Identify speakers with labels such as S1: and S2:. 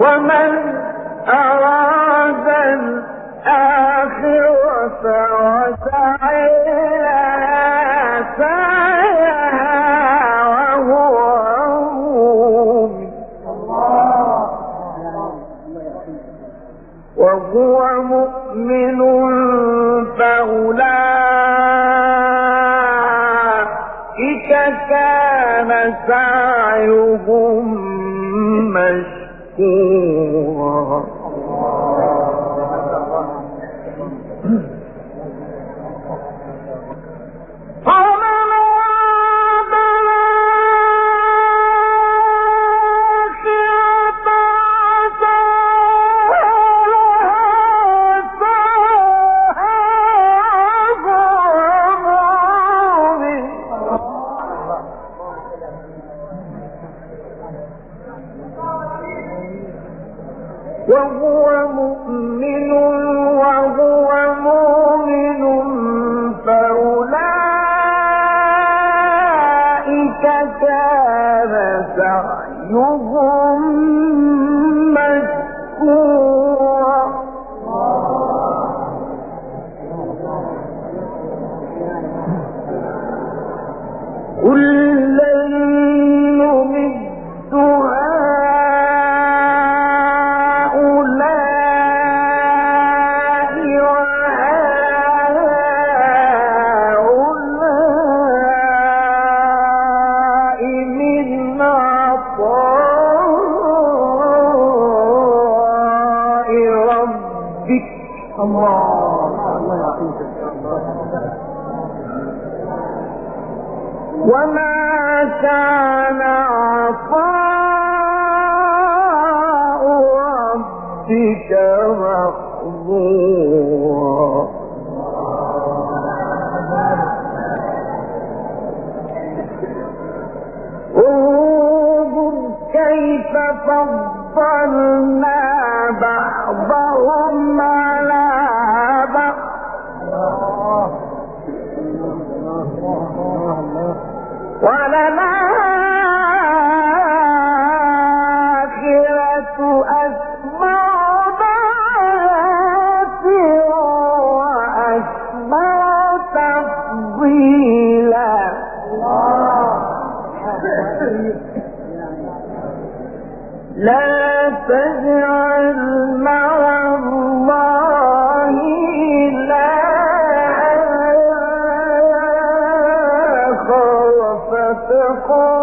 S1: ومن أراد الآخرة وسعي لها سعيها وهو مؤمن وهو مؤمن فأولئك كان سعيهم مشكورا وهو مؤمن وهو مؤمن فأولئك كان سعيهم مشكورا. كلا ربك. وما كان عطاء ربك محظورا انظر كيف فضلنا لا تجعل مع الله لا آخر فتقال